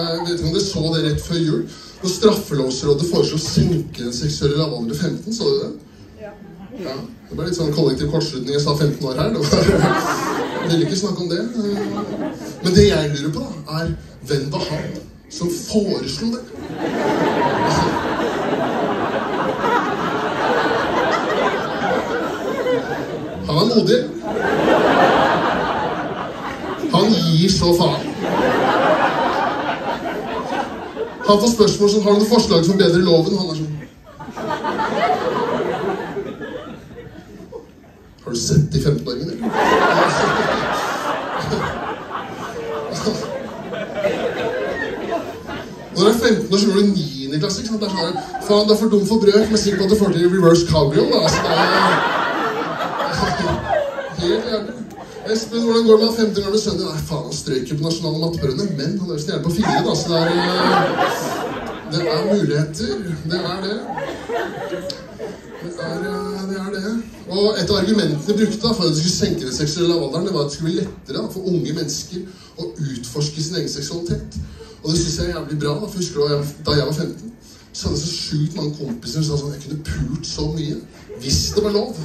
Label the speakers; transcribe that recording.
Speaker 1: Jeg vet ikke om dere så det rett før jul. Når Straffelovsrådet foreslo å senke den seksuelle lavalderen til 15, så dere det? Ja. Det ble litt sånn kollektiv kortslutning. Jeg sa 15 år her. Det var, jeg ville ikke snakke om det. Men det jeg lurer på, da, er hvem var han som foreslo det? Han er modig. Han gir så faen. Han får spørsmål som har noen forslag som bedrer loven. Han er sånn Har du sett de 15-åringene? Når du er 15 år, så går du 9. klasse. ikke sant? Det er sånn Faen, du er for dum for brøk, men sikker på at du får til reverse cowgirl. da. Altså, det er helt jævlig. Espen, hvordan går det med 15 år gamle sønnen din? Nei, faen, han strøk jo på nasjonale matteprøvene, men han er jo gjerne på fire, da, så det er eh, Det er muligheter. Det er det. Det er, eh, det er det. Og et av argumentene brukte for at de skulle senke den seksuelle alderen, det var at det skulle bli lettere for unge mennesker å utforske sin egen seksualitet. Og det syns jeg er jævlig bra. for husker du, da jeg var 15, så hadde jeg så sjukt mange kompiser som sa sånn Jeg kunne pult så mye hvis det var lov.